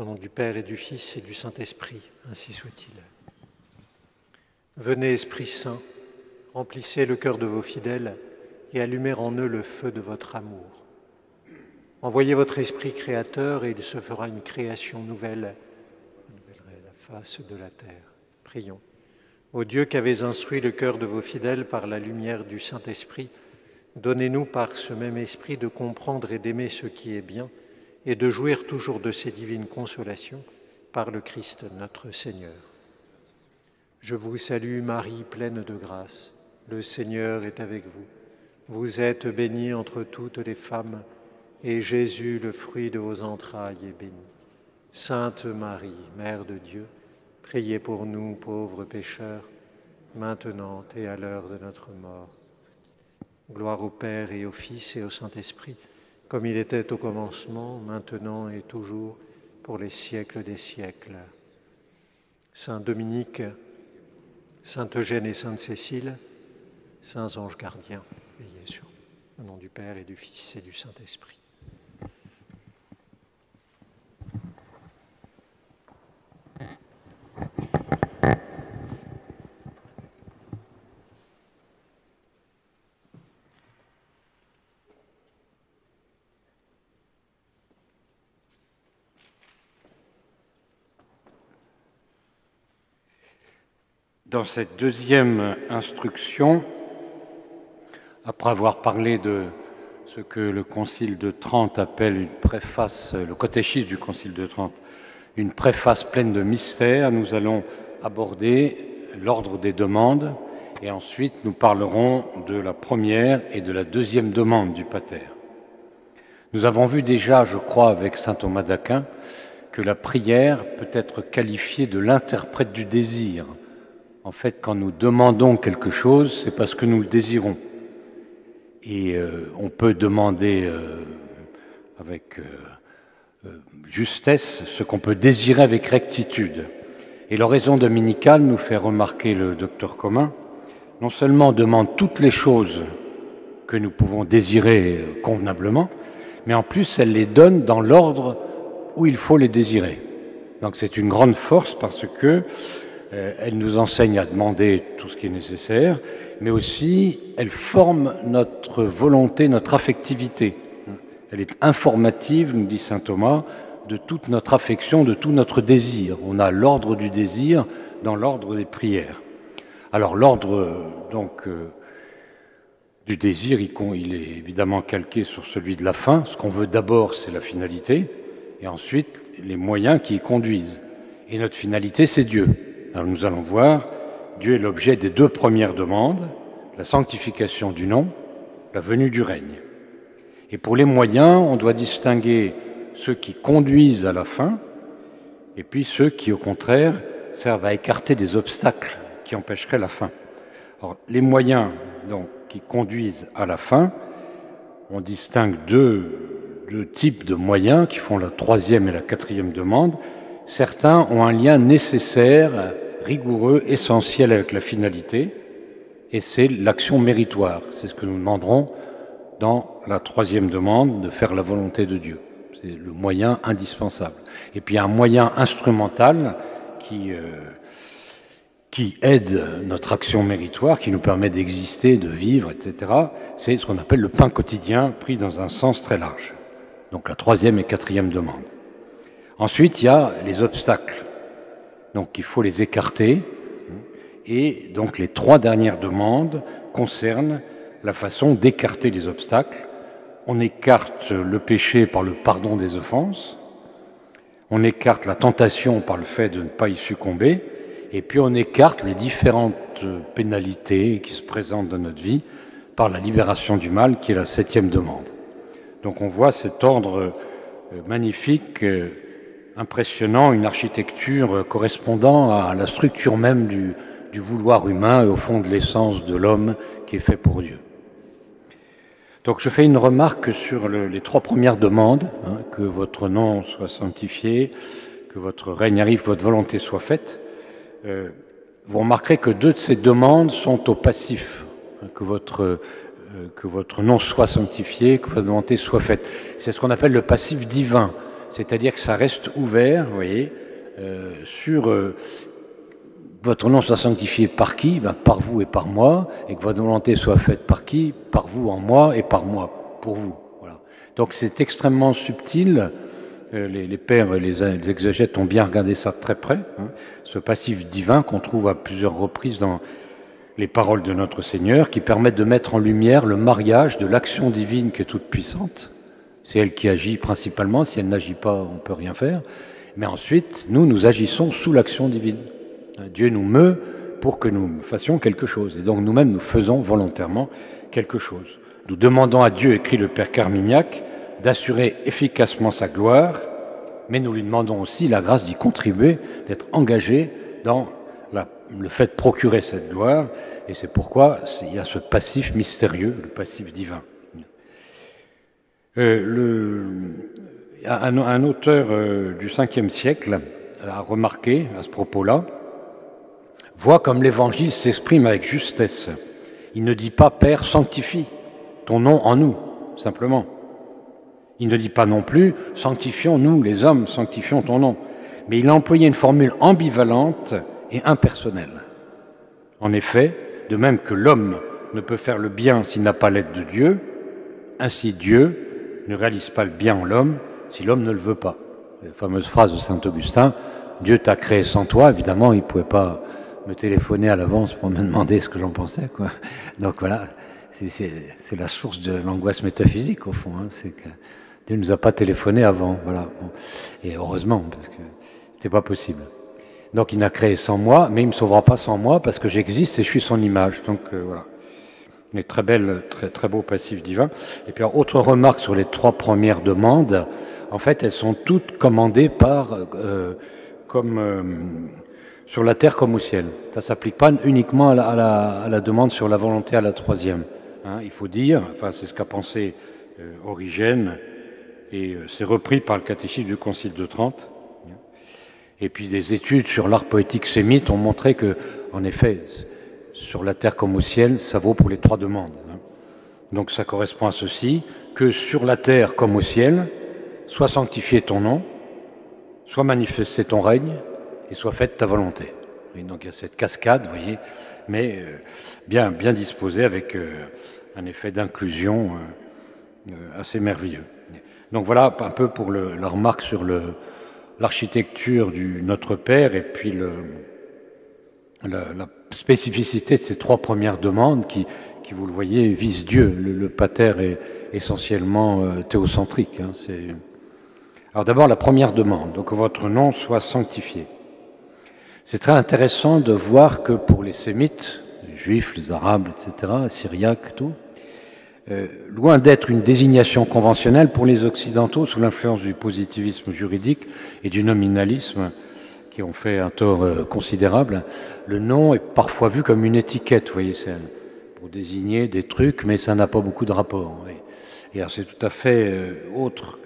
Au nom du Père et du Fils et du Saint-Esprit, ainsi soit-il. Venez, Esprit Saint, remplissez le cœur de vos fidèles et allumez en eux le feu de votre amour. Envoyez votre Esprit créateur et il se fera une création nouvelle. la face de la terre. Prions. Ô Dieu qui avez instruit le cœur de vos fidèles par la lumière du Saint-Esprit, donnez-nous par ce même Esprit de comprendre et d'aimer ce qui est bien et de jouir toujours de ces divines consolations par le Christ notre Seigneur. Je vous salue Marie, pleine de grâce. Le Seigneur est avec vous. Vous êtes bénie entre toutes les femmes, et Jésus, le fruit de vos entrailles, est béni. Sainte Marie, Mère de Dieu, priez pour nous pauvres pécheurs, maintenant et à l'heure de notre mort. Gloire au Père et au Fils et au Saint-Esprit comme il était au commencement, maintenant et toujours, pour les siècles des siècles. Saint Dominique, Saint Eugène et Sainte Cécile, saints anges gardiens, veillez sur nous. Au nom du Père et du Fils et du Saint-Esprit. Dans cette deuxième instruction, après avoir parlé de ce que le Concile de Trente appelle une préface, le catéchisme du Concile de Trente, une préface pleine de mystères, nous allons aborder l'ordre des demandes et ensuite nous parlerons de la première et de la deuxième demande du Pater. Nous avons vu déjà, je crois, avec saint Thomas d'Aquin, que la prière peut être qualifiée de l'interprète du désir en fait, quand nous demandons quelque chose, c'est parce que nous le désirons. Et euh, on peut demander euh, avec euh, justesse ce qu'on peut désirer avec rectitude. Et l'oraison dominicale nous fait remarquer le docteur commun, non seulement demande toutes les choses que nous pouvons désirer convenablement, mais en plus elle les donne dans l'ordre où il faut les désirer. Donc c'est une grande force parce que euh, elle nous enseigne à demander tout ce qui est nécessaire, mais aussi elle forme notre volonté, notre affectivité. Elle est informative, nous dit saint Thomas, de toute notre affection, de tout notre désir. On a l'ordre du désir dans l'ordre des prières. Alors l'ordre donc euh, du désir, il, est évidemment calqué sur celui de la fin. Ce qu'on veut d'abord, c'est la finalité, et ensuite les moyens qui y conduisent. Et notre finalité, c'est Dieu. Nous allons voir, Dieu est l'objet des deux premières demandes, la sanctification du nom, la venue du règne. Et pour les moyens, on doit distinguer ceux qui conduisent à la fin et puis ceux qui, au contraire, servent à écarter des obstacles qui empêcheraient la fin. Les moyens donc, qui conduisent à la fin, on distingue deux types de moyens qui font la troisième et la quatrième demande. Certains ont un lien nécessaire rigoureux, essentiel avec la finalité, et c'est l'action méritoire. C'est ce que nous demanderons dans la troisième demande, de faire la volonté de Dieu. C'est le moyen indispensable. Et puis un moyen instrumental qui, euh, qui aide notre action méritoire, qui nous permet d'exister, de vivre, etc., c'est ce qu'on appelle le pain quotidien pris dans un sens très large. Donc la troisième et quatrième demande. Ensuite, il y a les obstacles. Donc il faut les écarter. Et donc les trois dernières demandes concernent la façon d'écarter les obstacles. On écarte le péché par le pardon des offenses. On écarte la tentation par le fait de ne pas y succomber. Et puis on écarte les différentes pénalités qui se présentent dans notre vie par la libération du mal, qui est la septième demande. Donc on voit cet ordre euh, magnifique euh, impressionnant, une architecture correspondant à la structure même du, vouloir humain et au fond de l'essence de l'homme qui est fait pour Dieu. Donc je fais une remarque sur les trois premières demandes, hein, que votre nom soit sanctifié, que votre règne arrive, que votre volonté soit faite. Euh, vous remarquerez que deux de ces demandes sont au passif, hein, que, votre, euh, que votre nom soit sanctifié, que votre volonté soit faite. C'est ce qu'on appelle le passif divin c'est-à-dire que ça reste ouvert, vous voyez, euh, sur euh, votre nom soit sanctifié par qui? Ben, Par vous et par moi, et que votre volonté soit faite par qui? Par vous en moi et par moi pour vous. Voilà. Donc c'est extrêmement subtil. Euh, les, pères, les, les, exégètes ont bien regardé ça très près. Hein. Ce passif divin qu'on trouve à plusieurs reprises dans les paroles de notre Seigneur, qui permettent de mettre en lumière le mariage de l'action divine qui est toute puissante. C'est elle qui agit principalement. Si elle n'agit pas, on peut rien faire. Mais ensuite, nous, nous agissons sous l'action divine. Dieu nous meut pour que nous fassions quelque chose. Et donc nous-mêmes, nous faisons volontairement quelque chose. Nous demandons à Dieu, écrit le Père Carmignac, d'assurer efficacement sa gloire, mais nous lui demandons aussi la grâce d'y contribuer, d'être engagé dans le fait de procurer cette gloire. Et c'est pourquoi il y a ce passif mystérieux, le passif divin. Euh, un, auteur euh, du 5e siècle a remarqué à ce propos-là, Vois comme l'Évangile s'exprime avec justesse. Il ne dit pas Père, sanctifie ton nom en nous, simplement. Il ne dit pas non plus Sanctifions nous, les hommes, sanctifions ton nom. Mais il a employé une formule ambivalente et impersonnelle. En effet, de même que l'homme ne peut faire le bien s'il n'a pas l'aide de Dieu, ainsi Dieu ne réalise pas le bien en l'homme si l'homme ne le veut pas. La fameuse phrase de Saint Augustin, Dieu t'a créé sans toi, évidemment, il ne pouvait pas me téléphoner à l'avance pour me demander ce que j'en pensais. Quoi. Donc voilà, c'est la source de l'angoisse métaphysique au fond. Hein, c'est que Dieu ne nous a pas téléphoné avant. Voilà. Et heureusement, parce que c'était pas possible. Donc il n'a créé sans moi, mais il ne me sauvera pas sans moi parce que j'existe et je suis son image. Donc euh, voilà. Une très belle, très, très beau passif divin. Et puis, autre remarque sur les trois premières demandes. En fait, elles sont toutes commandées par, euh, comme, euh, sur la terre comme au ciel. Ça s'applique pas uniquement à la, demande sur la volonté à la troisième. Hein, il faut dire, enfin c'est ce qu'a pensé euh, Origène, et euh, c'est repris par le catéchisme du Concile de Trente. Et puis des études sur l'art poétique sémite ont montré que, en effet, sur la terre comme au ciel, ça vaut pour les trois demandes. Hein. Donc ça correspond à ceci, que sur la terre comme au ciel, soit sanctifié ton nom, soit manifesté ton règne, et soit faite ta volonté. Donc il y a cette cascade, vous voyez, mais euh, bien, bien disposée avec euh, un effet d'inclusion euh, assez merveilleux. Donc voilà un peu pour la remarque sur l'architecture du Notre Père et puis le, la, spécificité de ces trois premières demandes qui, qui vous le voyez, visent Dieu. Le, pater est essentiellement euh, théocentrique. Hein, Alors d'abord la première demande, que votre nom soit sanctifié. C'est très intéressant de voir que pour les sémites, les juifs, les arabes, etc., syriaques, tout, euh, loin d'être une désignation conventionnelle pour les occidentaux sous l'influence du positivisme juridique et du nominalisme ont fait un tort euh, considérable, le nom est parfois vu comme une étiquette, vous voyez, c'est pour désigner des trucs, mais ça n'a pas beaucoup de rapport. Et c'est tout à fait euh, autre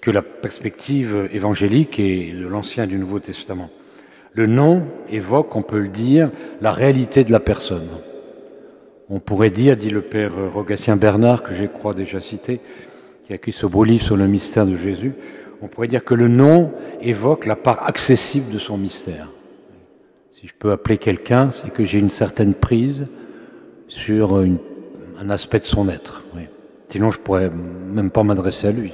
que la perspective évangélique et de l'Ancien et du Nouveau Testament. Le nom évoque, on peut le dire, la réalité de la personne. On pourrait dire, dit le père Rogatien Bernard, que je crois déjà cité, qui a écrit ce beau livre sur le mystère de Jésus, on pourrait dire que le nom évoque la part accessible de son mystère. Si je peux appeler quelqu'un, c'est que j'ai une certaine prise sur un aspect de son être. Sinon, je pourrais même pas m'adresser à lui.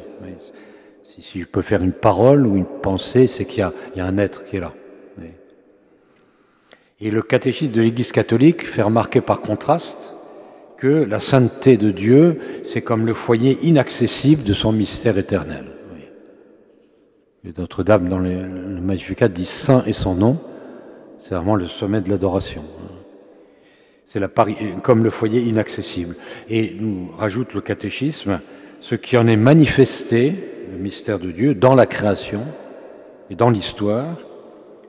Si, je peux faire une parole ou une pensée, c'est qu'il y, y a un être qui est là. Et le catéchisme de l'Église catholique fait remarquer par contraste que la sainteté de Dieu, c'est comme le foyer inaccessible de son mystère éternel. Notre-Dame, dans le, Magnificat, dit Saint et son nom. C'est vraiment le sommet de l'adoration. C'est comme le foyer inaccessible. Et nous rajoute le catéchisme ce qui en est manifesté, le mystère de Dieu, dans la création et dans l'histoire,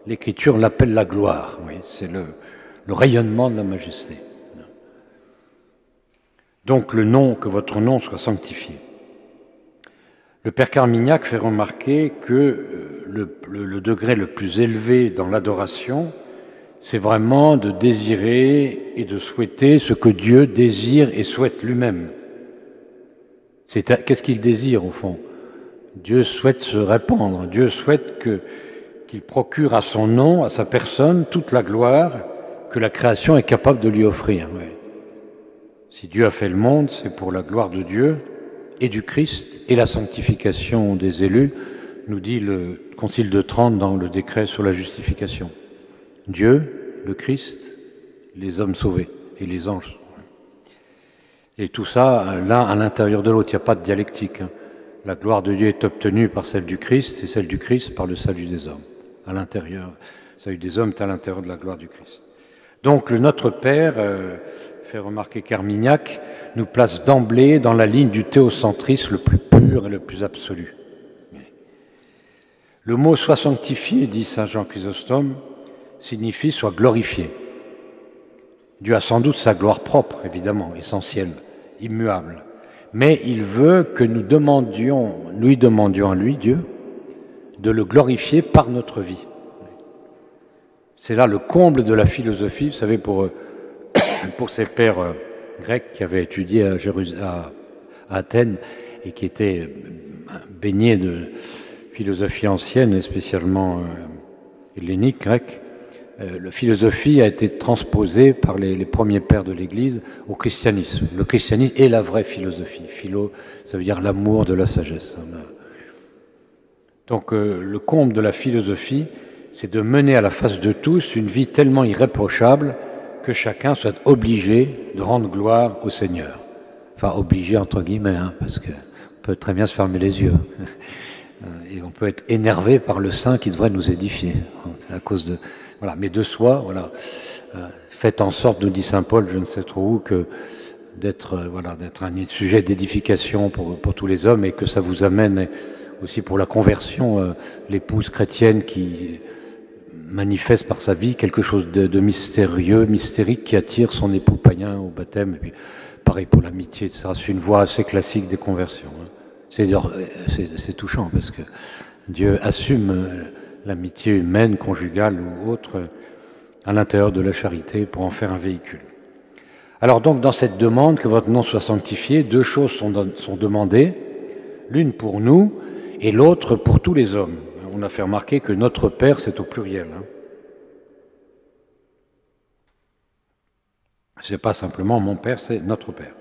l'Écriture l'appelle la gloire. Oui, c'est le, rayonnement de la majesté. Donc le nom, que votre nom soit sanctifié. Le Père Carmignac fait remarquer que euh, le, degré le plus élevé dans l'adoration, c'est vraiment de désirer et de souhaiter ce que Dieu désire et souhaite lui-même. Qu'est-ce qu'il désire au fond? Dieu souhaite se répandre, Dieu souhaite qu'il procure à son nom, à sa personne, toute la gloire que la création est capable de lui offrir. Si Dieu a fait le monde, c'est pour la gloire de Dieu et du Christ et la sanctification des élus, nous dit le Concile de Trente dans le décret sur la justification. Dieu, le Christ, les hommes sauvés et les anges. Et tout ça, l'un à l'intérieur de l'autre, il n'y a pas de dialectique. Hein. La gloire de Dieu est obtenue par celle du Christ et celle du Christ par le salut des hommes. À l'intérieur, le salut des hommes est à l'intérieur de la gloire du Christ. Donc le Notre Père, euh, fait remarquer Carmignac, nous place d'emblée dans la ligne du théocentrisme le plus pur et le plus absolu. Le mot soit sanctifié, dit Saint Jean Chrysostome, signifie soit glorifié. Dieu a sans doute sa gloire propre, évidemment, essentielle, immuable. Mais il veut que nous demandions, lui demandions à lui, Dieu, de le glorifier par notre vie. C'est là le comble de la philosophie, vous savez, pour, pour ces pères euh, grecs qui avaient étudié à, Athènes et qui étaient euh, baignés de philosophie ancienne, et spécialement euh, hellénique, grecque. La philosophie a été transposée par les, premiers pères de l'Église au christianisme. Le christianisme est la vraie philosophie. Philo, ça veut dire l'amour de la sagesse. Donc le comble de la philosophie, c'est de mener à la face de tous une vie tellement irréprochable que chacun soit obligé de rendre gloire au Seigneur. Enfin, obligé entre guillemets, hein, parce qu'on peut très bien se fermer les yeux. Et on peut être énervé par le Saint qui devrait nous édifier. C'est à cause de, voilà, mais de soi, voilà. Euh, faites en sorte, nous dit saint Paul, je ne sais trop où, que d'être euh, voilà, un sujet d'édification pour, pour tous les hommes et que ça vous amène aussi pour la conversion, euh, l'épouse chrétienne qui manifeste par sa vie quelque chose de, mystérieux, mystérique qui attire son époux païen au baptême. Et puis, pareil pour l'amitié, ça C'est une voie assez classique des conversions. Hein. C'est touchant parce que Dieu assume l'amitié humaine, conjugale ou autre, à l'intérieur de la charité pour en faire un véhicule. Alors donc dans cette demande que votre nom soit sanctifié, deux choses sont demandées, l'une pour nous et l'autre pour tous les hommes. On a fait remarquer que notre Père, c'est au pluriel. Hein. Ce n'est pas simplement mon Père, c'est notre Père.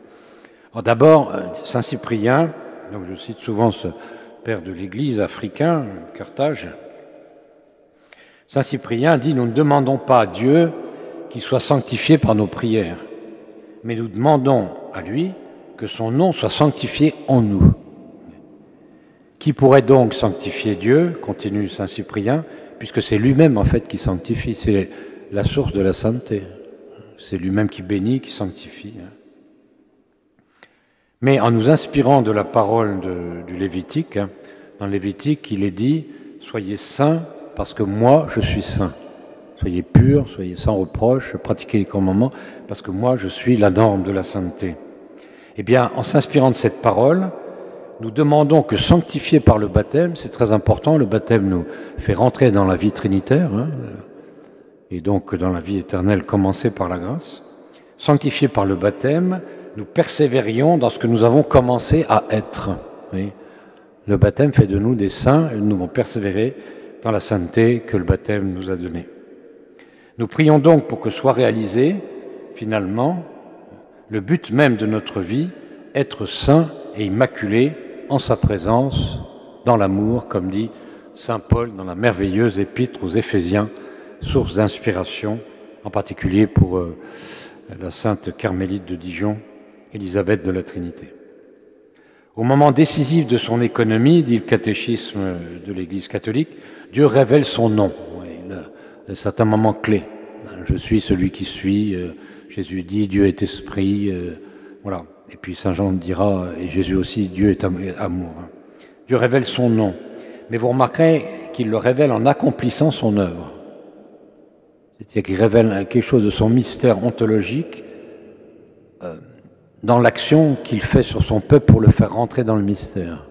D'abord, euh, Saint Cyprien, donc je cite souvent ce père de l'Église africain, Carthage, Saint Cyprien dit, nous ne demandons pas à Dieu qu'il soit sanctifié par nos prières, mais nous demandons à lui que son nom soit sanctifié en nous. Qui pourrait donc sanctifier Dieu continue Saint Cyprien, puisque c'est lui-même en fait qui sanctifie, c'est la source de la sainteté. C'est lui-même qui bénit, qui sanctifie. Mais en nous inspirant de la parole du Lévitique, hein, dans le Lévitique, il est dit Soyez saints parce que moi, je suis saint. Soyez purs, soyez sans reproche, pratiquez les commandements, parce que moi, je suis la norme de la sainteté. Eh bien, en s'inspirant de cette parole, nous demandons que sanctifié par le baptême, c'est très important, le baptême nous fait rentrer dans la vie trinitaire, hein, et donc dans la vie éternelle commencée par la grâce. Sanctifié par le baptême, nous persévérions dans ce que nous avons commencé à être. Le baptême fait de nous des saints, et nous allons persévérer dans la sainteté que le baptême nous a donnée. Nous prions donc pour que soit réalisé, finalement, le but même de notre vie, être saint et immaculé en sa présence, dans l'amour, comme dit Saint Paul dans la merveilleuse épître aux Éphésiens, source d'inspiration, en particulier pour euh, la sainte Carmélite de Dijon, Élisabeth de la Trinité. Au moment décisif de son économie, dit le catéchisme de l'Église catholique, Dieu révèle son nom. C'est un moment clé. Je suis celui qui suis. Euh, Jésus dit Dieu est esprit. Euh, voilà. Et puis Saint Jean dira, et Jésus aussi, Dieu est amour. Dieu révèle son nom. Mais vous remarquerez qu'il le révèle en accomplissant son œuvre. C'est-à-dire qu'il révèle quelque chose de son mystère ontologique euh, dans l'action qu'il fait sur son peuple pour le faire rentrer dans le mystère.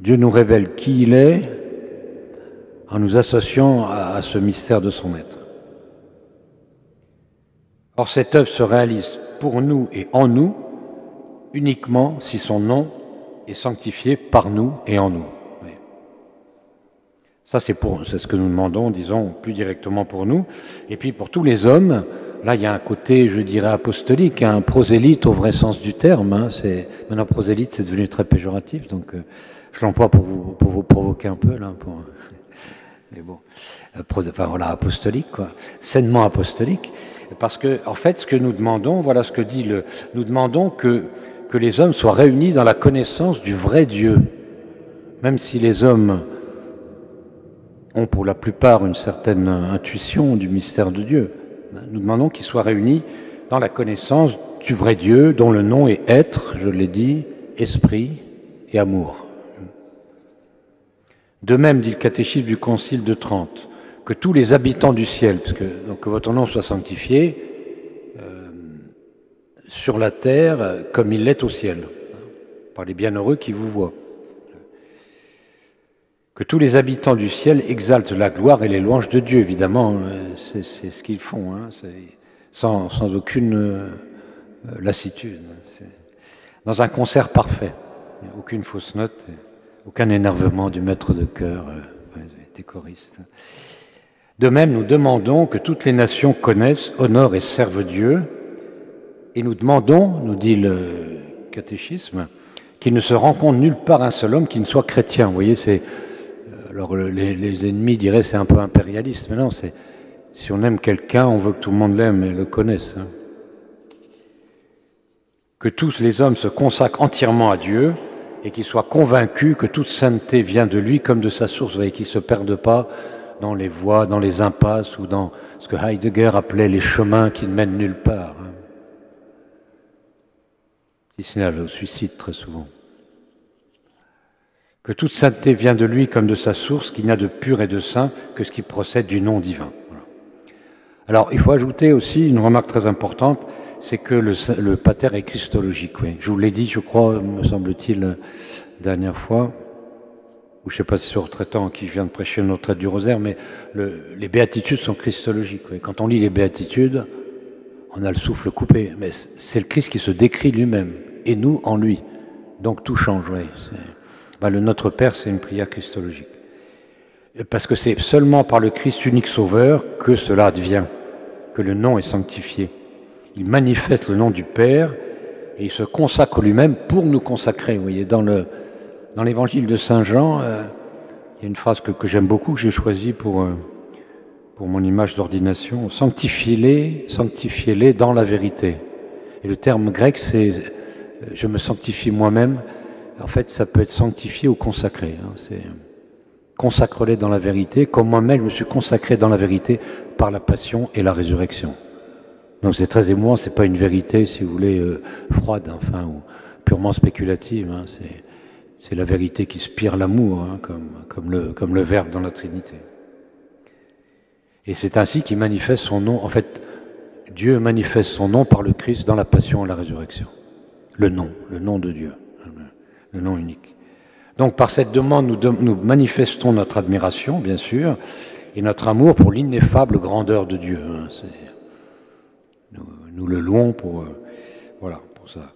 Dieu nous révèle qui il est en nous associant à, ce mystère de son être. Or, cette œuvre se réalise pour nous et en nous uniquement si son nom est sanctifié par nous et en nous. Ça, c'est ce que nous demandons, disons, plus directement pour nous. Et puis pour tous les hommes, là, il y a un côté, je dirais, apostolique, un prosélyte au vrai sens du terme. Hein. maintenant, prosélyte, c'est devenu très péjoratif, donc euh, je l'emploie pour vous, pour vous provoquer un peu, là. Mais bon, euh, enfin voilà, apostolique, quoi. Sainement apostolique. Parce que, en fait, ce que nous demandons, voilà ce que dit le, nous demandons que, que les hommes soient réunis dans la connaissance du vrai Dieu. Même si les hommes ont pour la plupart une certaine intuition du mystère de Dieu. Nous demandons qu'ils soient réunis dans la connaissance du vrai Dieu dont le nom est être, je l'ai dit, esprit et amour. De même, dit le catéchisme du Concile de Trente, que tous les habitants du ciel, parce que, donc, que votre nom soit sanctifié euh, sur la terre comme il l'est au ciel, par les bienheureux qui vous voient que tous les habitants du ciel exaltent la gloire et les louanges de Dieu, évidemment, euh, c'est ce qu'ils font, hein, sans, sans, aucune euh, lassitude. Dans un concert parfait, aucune fausse note, aucun énervement du maître de chœur, euh, des choristes. De même, nous demandons que toutes les nations connaissent, honorent et servent Dieu, et nous demandons, nous dit le catéchisme, qu'il ne se rencontre nulle part un seul homme qui ne soit chrétien. Vous voyez, c'est alors les, ennemis diraient c'est un peu impérialiste, mais non, c'est si on aime quelqu'un, on veut que tout le monde l'aime et le connaisse. Hein. Que tous les hommes se consacrent entièrement à Dieu et qu'ils soient convaincus que toute sainteté vient de lui comme de sa source, et qu'ils ne se perdent pas dans les voies, dans les impasses ou dans ce que Heidegger appelait les chemins qui ne mènent nulle part. Hein. Si ce n'est suicide très souvent que toute sainteté vient de lui comme de sa source, qu'il n'y a de pur et de saint que ce qui procède du nom divin. Alors, il faut ajouter aussi une remarque très importante, c'est que le, pater est christologique. Oui. Je vous l'ai dit, je crois, me semble-t-il, dernière fois, ou je ne sais pas si c'est retraitant qui vient de prêcher notre aide du rosaire, mais les béatitudes sont christologiques. Oui. Quand on lit les béatitudes, on a le souffle coupé, mais c'est le Christ qui se décrit lui-même, et nous en lui. Donc tout change. Oui. Bah, le Notre Père, c'est une prière christologique. Parce que c'est seulement par le Christ unique sauveur que cela advient, que le nom est sanctifié. Il manifeste le nom du Père et il se consacre lui-même pour nous consacrer. Dans le dans l'évangile de Saint Jean, euh, il y a une phrase que, j'aime beaucoup, que j'ai choisie pour, euh, pour mon image d'ordination. Sanctifiez-les, sanctifiez-les dans la vérité. Et le terme grec, c'est euh, je me sanctifie moi-même en fait, ça peut être sanctifié ou consacré. Hein. C'est consacre-les dans la vérité, comme moi-même je me suis consacré dans la vérité par la passion et la résurrection. Donc c'est très émouvant, c'est pas une vérité, si vous voulez, froide, enfin, ou purement spéculative. Hein. C'est la vérité qui spire l'amour, hein, comme, comme, le, comme le Verbe dans la Trinité. Et c'est ainsi qu'il manifeste son nom. En fait, Dieu manifeste son nom par le Christ dans la passion et la résurrection. Le nom, le nom de Dieu le nom unique. Donc par cette demande, nous, manifestons notre admiration, bien sûr, et notre amour pour l'ineffable grandeur de Dieu. Hein. Nous, le louons pour, euh, voilà, pour ça.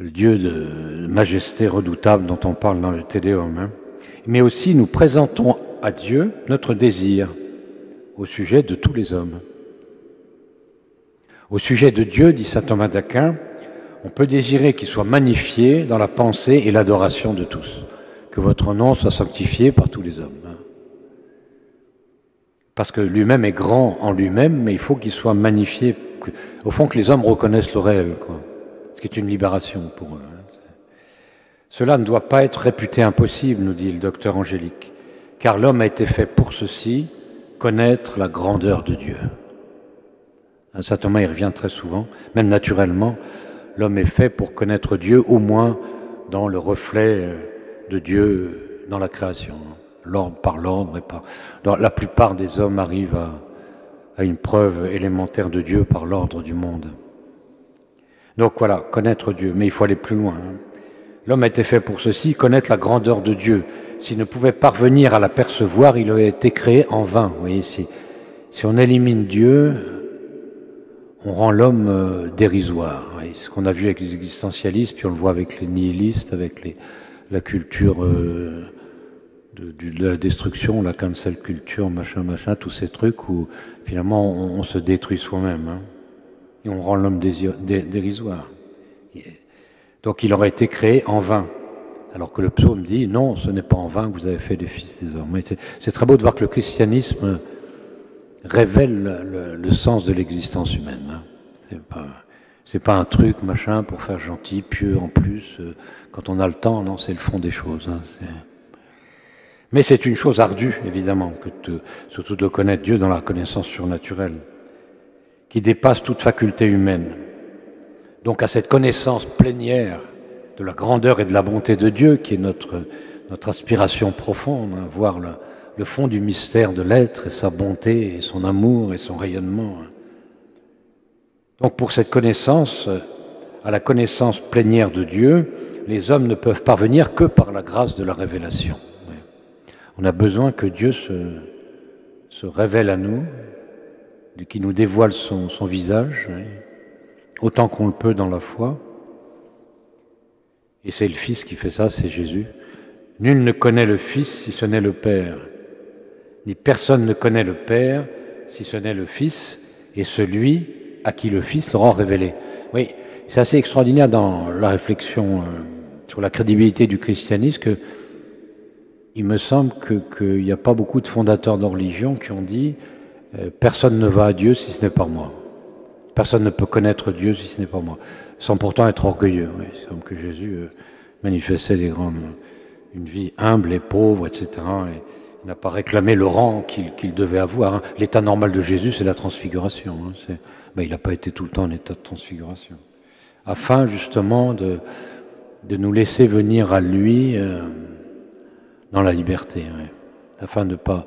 Le Dieu de majesté redoutable dont on parle dans le Tédéum. Hein. Mais aussi nous présentons à Dieu notre désir au sujet de tous les hommes. Au sujet de Dieu, dit saint Thomas d'Aquin, on peut désirer qu'il soit magnifié dans la pensée et l'adoration de tous, que votre nom soit sanctifié par tous les hommes. Hein. Parce que lui-même est grand en lui-même, mais il faut qu'il soit magnifié, au fond que les hommes reconnaissent le réel. Ce qui est une libération pour eux. Hein. Cela ne doit pas être réputé impossible, nous dit le docteur Angélique, car l'homme a été fait pour ceci, connaître la grandeur de Dieu. Saint Thomas y revient très souvent, même naturellement, l'homme est fait pour connaître Dieu, au moins dans le reflet euh, de Dieu dans la création, l'ordre par l'ordre et par. la plupart des hommes arrivent à, une preuve élémentaire de Dieu par l'ordre du monde. Donc voilà, connaître Dieu, mais il faut aller plus loin. Hein. L'homme a été fait pour ceci, connaître la grandeur de Dieu. S'il ne pouvait parvenir à l'apercevoir, il aurait été créé en vain. Vous voyez, si, on élimine Dieu, on rend l'homme euh, dérisoire. ce qu'on a vu avec les existentialistes, puis on le voit avec les nihilistes, avec la culture euh, de, la destruction, la cancel culture, machin, machin, tous ces trucs où finalement on, se détruit soi-même. Hein, et on rend l'homme dérisoire. Donc il aurait été créé en vain. Alors que le psaume dit non, ce n'est pas en vain que vous avez fait des fils des hommes. C'est très beau de voir que le christianisme révèle le, sens de l'existence humaine. Hein. C'est pas, un truc machin pour faire gentil, pieux en plus. Euh, quand on a le temps, non, c'est le fond des choses. Hein. Mais c'est une chose ardue, évidemment, que surtout de connaître Dieu dans la connaissance surnaturelle, qui dépasse toute faculté humaine. Donc à cette connaissance plénière de la grandeur et de la bonté de Dieu, qui est notre, notre aspiration profonde, hein, voir le, le fond du mystère de l'être et sa bonté et son amour et son rayonnement. Donc pour cette connaissance, à la connaissance plénière de Dieu, les hommes ne peuvent parvenir que par la grâce de la révélation. On a besoin que Dieu se, révèle à nous, qu'il nous dévoile son, visage, autant qu'on le peut dans la foi. Et c'est le Fils qui fait ça, c'est Jésus. Nul ne connaît le Fils si ce n'est le Père ni personne ne connaît le Père si ce n'est le Fils et celui à qui le Fils l'aura révélé. Oui, c'est assez extraordinaire dans la réflexion euh, sur la crédibilité du christianisme il me semble qu'il n'y a pas beaucoup de fondateurs de religion qui ont dit personne ne va à Dieu si ce n'est pas moi. Personne ne peut connaître Dieu si ce n'est pas moi. Sans pourtant être orgueilleux. Comme que Jésus euh, manifestait des grandes, une vie humble et pauvre, etc. Et, n'a pas réclamé le rang qu'il devait avoir. Hein. L'état normal de Jésus, c'est la transfiguration. Hein. Ben, il n'a pas été tout le temps en état de transfiguration. Afin justement de, de nous laisser venir à lui euh, dans la liberté. Afin de pas.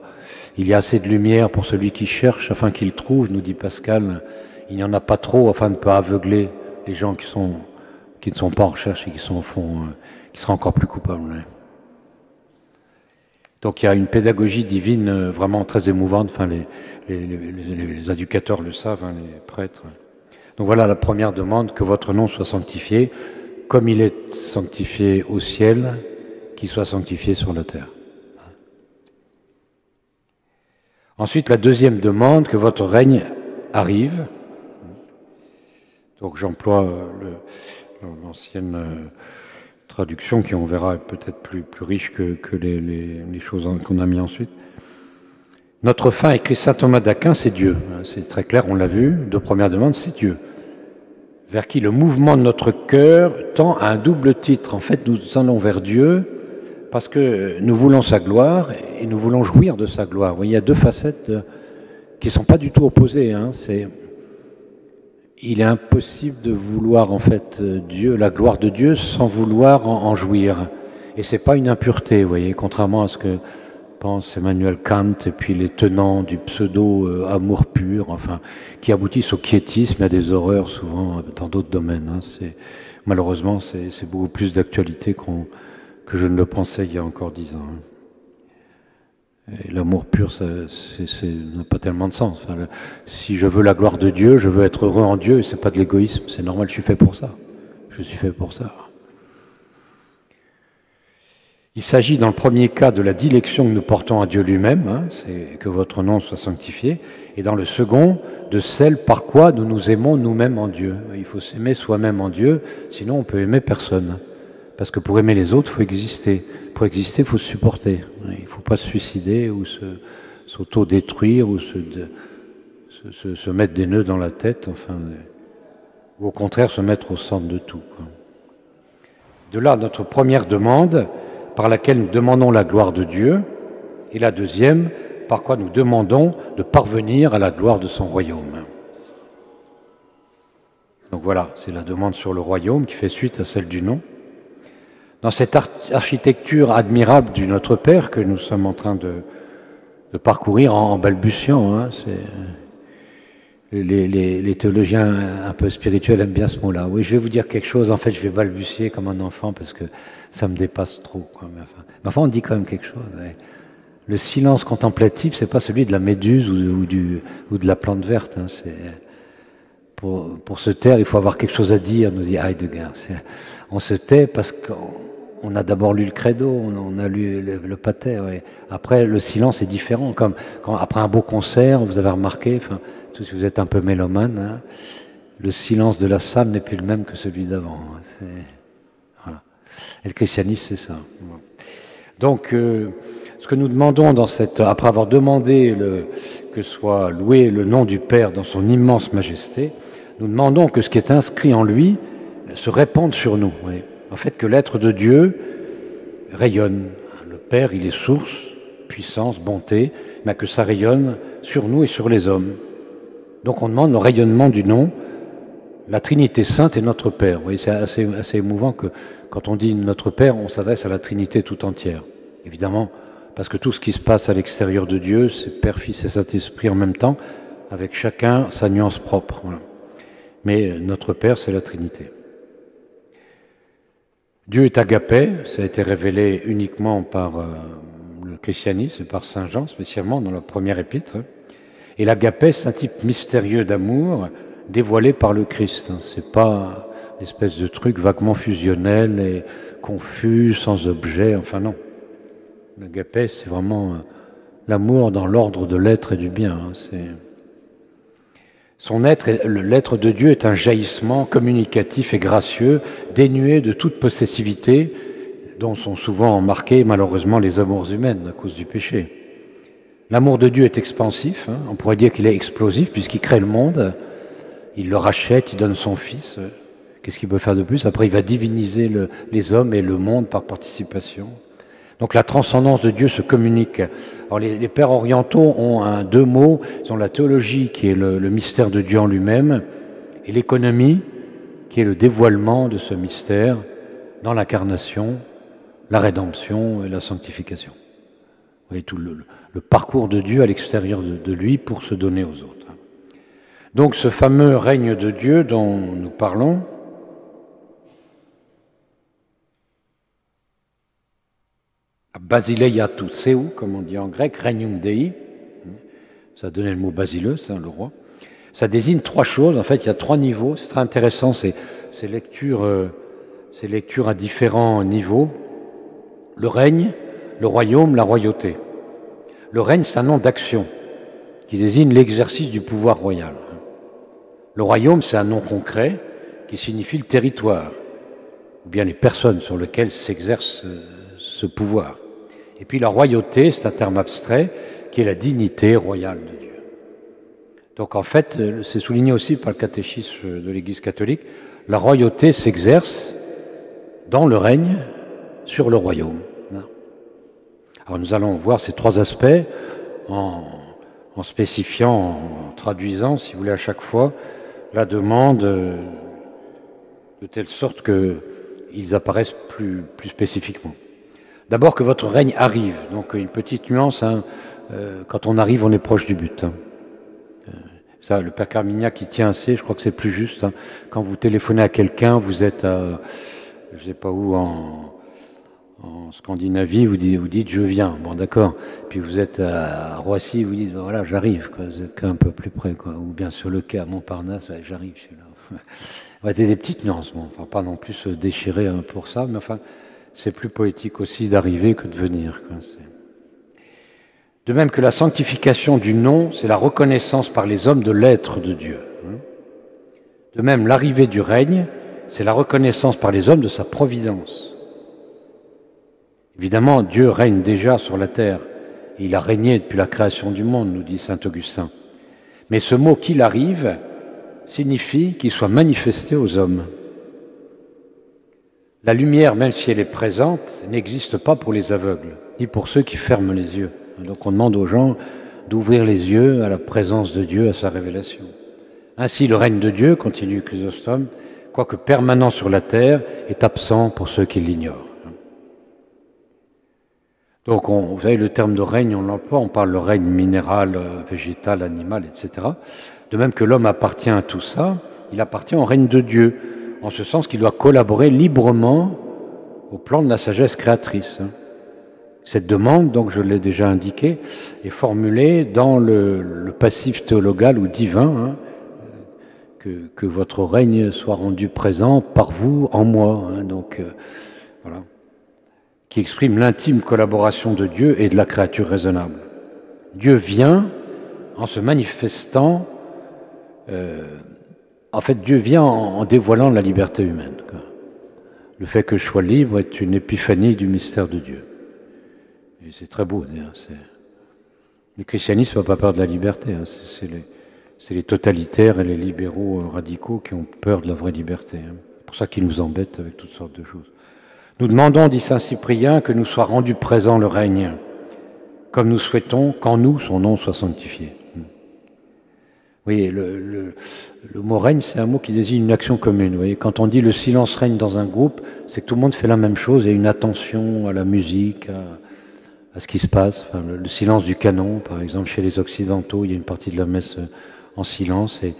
Il y a assez de lumière pour celui qui cherche, afin qu'il trouve, nous dit Pascal. Il n'y en a pas trop, afin de ne pas aveugler les gens qui, ne sont pas en recherche et qui sont au fond, euh, qui seraient encore plus coupables. Donc il y a une pédagogie divine euh, vraiment très émouvante, enfin les, les, éducateurs le savent, hein, les prêtres. Donc voilà la première demande, que votre nom soit sanctifié, comme il est sanctifié au ciel, qu'il soit sanctifié sur la terre. Ensuite, la deuxième demande, que votre règne arrive. Donc j'emploie euh, l'ancienne... Euh, traduction qui, on verra, est peut-être plus, riche que, les, les, choses qu'on a mis ensuite. Notre fin, écrit saint Thomas d'Aquin, c'est Dieu. C'est très clair, on l'a vu. De première demande, c'est Dieu. Vers qui le mouvement de notre cœur tend à un double titre. En fait, nous allons vers Dieu parce que nous voulons sa gloire et nous voulons jouir de sa gloire. il y a deux facettes qui ne sont pas du tout opposées. Hein. C'est il est impossible de vouloir en fait euh, Dieu, la gloire de Dieu, sans vouloir en, jouir. Et c'est pas une impureté, vous voyez, contrairement à ce que pense Emmanuel Kant et puis les tenants du pseudo euh, amour pur, enfin, qui aboutissent au quiétisme et à des horreurs souvent euh, dans d'autres domaines. Hein. C'est malheureusement c'est beaucoup plus d'actualité que je ne le pensais il y a encore dix ans. Hein. L'amour pur, ça n'a pas tellement de sens. si je veux la gloire de Dieu, je veux être heureux en Dieu, et c'est pas de l'égoïsme, c'est normal, je suis fait pour ça. Je suis fait pour ça. Il s'agit dans le premier cas de la dilection que nous portons à Dieu lui-même, hein, c'est que votre nom soit sanctifié, et dans le second, de celle par quoi nous nous aimons nous-mêmes en Dieu. Il faut s'aimer soi-même en Dieu, sinon on peut aimer personne. Parce que pour aimer les autres, il faut exister. Pour exister, il faut se supporter. Il ne faut pas se suicider ou s'auto-détruire ou se, mettre des nœuds dans la tête, enfin, ou au contraire se mettre au centre de tout. De là, notre première demande, par laquelle nous demandons la gloire de Dieu, et la deuxième, par quoi nous demandons de parvenir à la gloire de son royaume. Donc voilà, c'est la demande sur le royaume qui fait suite à celle du nom dans cette architecture admirable du Notre Père que nous sommes en train de, parcourir en, balbutiant. Hein, les, théologiens un peu spirituels aiment bien ce mot-là. Oui, je vais vous dire quelque chose, en fait, je vais balbutier comme un enfant parce que ça me dépasse trop. Mais, enfin, on dit quand même quelque chose. Le silence contemplatif, c'est pas celui de la méduse ou, de la plante verte. Hein, pour, pour, se taire, il faut avoir quelque chose à dire, nous dit Heidegger. On se tait parce qu'on a d'abord lu le credo, on, a lu le, pater. Après, le silence est différent. Comme après un beau concert, vous avez remarqué, si vous êtes un peu mélomane, hein, le silence de la salle n'est plus le même que celui d'avant. Hein. Et le christianisme, c'est ça. Donc, euh, ce que nous demandons dans cette, après avoir demandé que soit loué le nom du Père dans son immense majesté, nous demandons que ce qui est inscrit en lui se répande sur nous. En fait, que l'être de Dieu rayonne. Le Père, il est source, puissance, bonté, mais que ça rayonne sur nous et sur les hommes. Donc on demande le rayonnement du nom. La Trinité sainte est notre Père. Vous voyez, c'est assez, assez émouvant que quand on dit notre Père, on s'adresse à la Trinité tout entière. Évidemment, parce que tout ce qui se passe à l'extérieur de Dieu, c'est Père, Fils et Saint-Esprit en même temps, avec chacun sa nuance propre. Mais notre Père, c'est la Trinité. Dieu est agapé, ça a été révélé uniquement par euh, le christianisme par Saint Jean, spécialement dans la première épître. Et l'agapé, c'est un type mystérieux d'amour dévoilé par le Christ. C'est pas une espèce de truc vaguement fusionnel et confus, sans objet, enfin non. L'agapé, c'est vraiment euh, l'amour dans l'ordre de l'être et du bien. Hein. Son être, l'être de Dieu est un jaillissement communicatif et gracieux, dénué de toute possessivité, dont sont souvent marquées malheureusement les amours humaines à cause du péché. L'amour de Dieu est expansif, hein. on pourrait dire qu'il est explosif puisqu'il crée le monde, il le rachète, il donne son Fils. Qu'est-ce qu'il peut faire de plus? Après, il va diviniser les hommes et le monde par participation. Donc la transcendance de Dieu se communique. Les, pères orientaux ont deux mots, ils ont la théologie qui est le, mystère de Dieu en lui-même et l'économie qui est le dévoilement de ce mystère dans l'incarnation, la rédemption et la sanctification. Vous tout le, parcours de Dieu à l'extérieur de lui pour se donner aux autres. Donc ce fameux règne de Dieu dont nous parlons, Basileia tout comme on dit en grec, regnum Dei. Ça donnait le mot basileux, le roi. Ça désigne trois choses. En fait, il y a trois niveaux. C'est très intéressant, ces, ces lectures, euh, ces lectures à différents niveaux. Le règne, le royaume, la royauté. Le règne, c'est un nom d'action qui désigne l'exercice du pouvoir royal. Le royaume, c'est un nom concret qui signifie le territoire, ou bien les personnes sur lesquelles s'exerce euh, ce pouvoir. Et puis la royauté, c'est un terme abstrait qui est la dignité royale de Dieu. Donc en fait, euh, c'est souligné aussi par le catéchisme de l'Église catholique, la royauté s'exerce dans le règne sur le royaume. Alors nous allons voir ces trois aspects en, spécifiant, en traduisant, si vous voulez, à chaque fois la demande euh, de telle sorte qu'ils apparaissent plus spécifiquement. D'abord que votre règne arrive. Donc une petite nuance, hein, euh, quand on arrive, on est proche du but. Hein. Euh, ça, le père Carmignac qui tient assez, je crois que c'est plus juste. Hein. Quand vous téléphonez à quelqu'un, vous êtes à, je sais pas où, en, Scandinavie, vous dites, vous dites je viens. Bon, d'accord. Puis vous êtes à Roissy, vous dites voilà, j'arrive. Vous êtes un peu plus près, quoi. Ou bien sur le quai à Montparnasse, j'arrive. Je suis là. Des petites nuances. Bon, enfin, pas non plus se déchirer pour ça, mais enfin, c'est plus poétique aussi d'arriver que de venir. De même que la sanctification du nom, c'est la reconnaissance par les hommes de l'être de Dieu. Hein. De même, l'arrivée du règne, c'est la reconnaissance par les hommes de sa providence. Évidemment, Dieu règne déjà sur la terre. Il a régné depuis la création du monde, nous dit Saint Augustin. Mais ce mot qu'il arrive signifie qu'il soit manifesté aux hommes. La lumière, même si elle est présente, n'existe pas pour les aveugles, ni pour ceux qui ferment les yeux. Donc on demande aux gens d'ouvrir les yeux à la présence de Dieu, à sa révélation. Ainsi, le règne de Dieu, continue Chrysostome, quoique permanent sur la terre, est absent pour ceux qui l'ignorent. Donc, on, vous savez, le terme de règne, on l'emploie, on parle de règne minéral, euh, végétal, animal, etc. De même que l'homme appartient à tout ça, il appartient au règne de Dieu en ce sens qu'il doit collaborer librement au plan de la sagesse créatrice. Cette demande, donc je l'ai déjà indiqué, est formulée dans le, passif théologal ou divin hein, que, votre règne soit rendu présent par vous en moi. Hein, donc, euh, voilà. Qui exprime l'intime collaboration de Dieu et de la créature raisonnable. Dieu vient en se manifestant, euh, en fait, Dieu vient en, dévoilant la liberté humaine. Le fait que je sois libre est une épiphanie du mystère de Dieu. Et c'est très beau. Le christianisme n'a pas peur de la liberté. Hein, c'est les c'est les totalitaires et les libéraux euh, radicaux qui ont peur de la vraie liberté. Hein. C'est pour ça qu'ils nous embêtent avec toutes sortes de choses. Nous demandons, dit Saint Cyprien, que nous soit rendu présent le règne, comme nous souhaitons qu'en nous son nom soit sanctifié. Vous voyez, le, mot règne, c'est un mot qui désigne une action commune. Vous voyez, quand on dit le silence règne dans un groupe, c'est que tout le monde fait la même chose et une attention à la musique, à, ce qui se passe. le, silence du canon, par exemple, chez les Occidentaux, il y a une partie de la messe euh, en silence. Et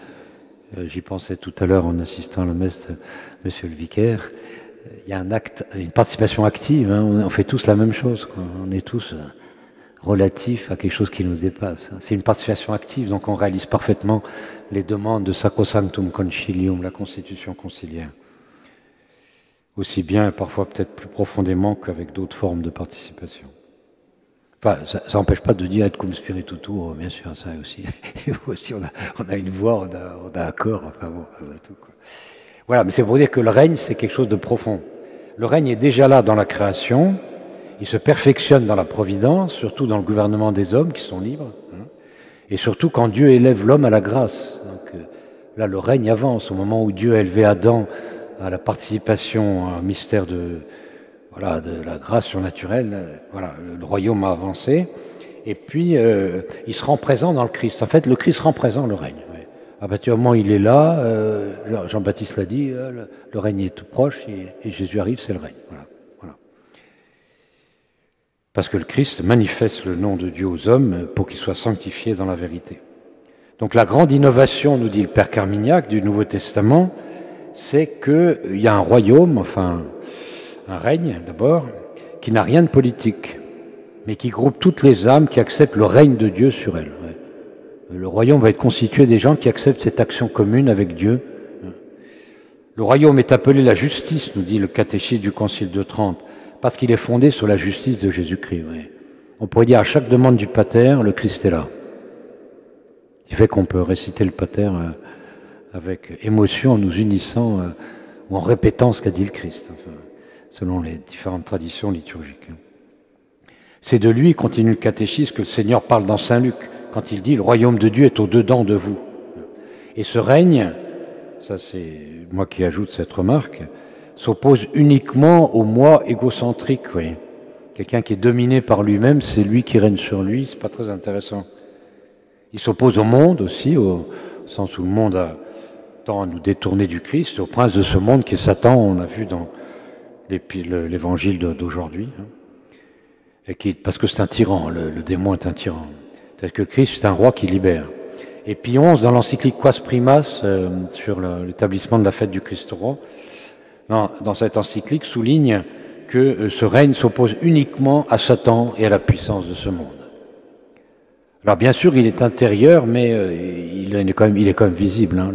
euh, j'y pensais tout à l'heure en assistant à la messe de Monsieur le Vicaire. Il y a un une participation active. Hein. On, fait tous la même chose. On est tous euh, relatifs à quelque chose qui nous dépasse. Hein. C'est une participation active, donc on réalise parfaitement les demandes de Sacrosanctum Concilium, la constitution conciliaire. Aussi bien et parfois peut-être plus profondément qu'avec d'autres formes de participation. Enfin, ça n'empêche pas de dire être cum spiritu tuo, bien sûr, ça aussi. Et aussi, on a, une voix, on a, un corps, enfin bon, tout. Quoi. Voilà, mais c'est pour dire que le règne, c'est quelque chose de profond. Le règne est déjà là dans la création, il se perfectionne dans la providence, surtout dans le gouvernement des hommes qui sont libres, hein, et surtout quand Dieu élève l'homme à la grâce. Euh, là, le règne avance. Au moment où Dieu a élevé Adam à la participation un mystère de, voilà, de la grâce surnaturelle, voilà, le royaume a avancé, et puis euh, il se rend présent dans le Christ. En fait, le Christ rend présent le règne. À partir du moment où il est là, euh, Jean-Baptiste l'a dit, le, règne est tout proche, et, Jésus arrive, c'est le règne. Parce que le Christ manifeste le nom de Dieu aux hommes pour qu'ils soient sanctifiés dans la vérité. Donc la grande innovation, nous dit le Père Carmignac du Nouveau Testament, c'est qu'il y a un royaume, enfin un règne d'abord, qui n'a rien de politique, mais qui groupe toutes les âmes qui acceptent le règne de Dieu sur elles. Le royaume va être constitué des gens qui acceptent cette action commune avec Dieu. Le royaume est appelé la justice, nous dit le catéchisme du Concile de Trente, parce qu'il est fondé sur la justice de Jésus-Christ. On pourrait dire à chaque demande du Pater, le Christ est là. Ce fait qu'on peut réciter le Pater euh, avec émotion en nous unissant euh, ou en répétant ce qu'a dit le Christ selon les différentes traditions liturgiques. C'est de lui, continue le catéchisme, que le Seigneur parle dans Saint Luc, quand il dit Le royaume de Dieu est au-dedans de vous. Et ce règne, ça c'est moi qui ajoute cette remarque, s'oppose uniquement au moi égocentrique. Oui. Quelqu'un qui est dominé par lui-même, c'est lui qui règne sur lui, c'est pas très intéressant. Il s'oppose au monde aussi, au sens où le monde a tend à nous détourner du Christ, au prince de ce monde qui est Satan, on a vu dans l'évangile d'aujourd'hui. Hein. Parce que c'est un tyran, le, démon est un tyran. Tel que Christ, c'est un roi qui libère. Et puis 11, dans l'encyclique Quas Primas, euh, sur l'établissement de la fête du Christ roi, dans, cette encyclique souligne que euh, ce règne s'oppose uniquement à Satan et à la puissance de ce monde. Alors bien sûr, il est intérieur, mais euh, il, est quand même, visible. Hein.